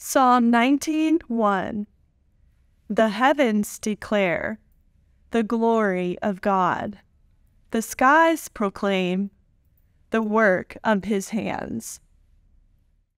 Psalm 19:1 The heavens declare the glory of God. The skies proclaim the work of his hands.